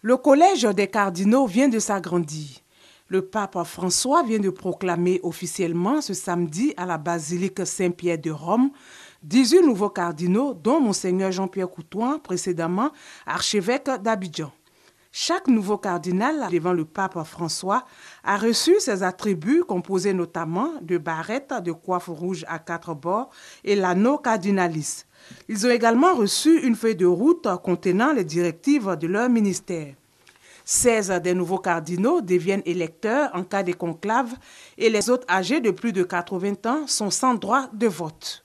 Le collège des cardinaux vient de s'agrandir. Le pape François vient de proclamer officiellement ce samedi à la basilique Saint-Pierre de Rome 18 nouveaux cardinaux, dont Monseigneur Jean-Pierre Coutouin, précédemment archevêque d'Abidjan. Chaque nouveau cardinal devant le pape François a reçu ses attributs composés notamment de barrettes de coiffe rouge à quatre bords et l'anneau cardinalis. Ils ont également reçu une feuille de route contenant les directives de leur ministère. 16 des nouveaux cardinaux deviennent électeurs en cas de conclave et les autres âgés de plus de 80 ans sont sans droit de vote.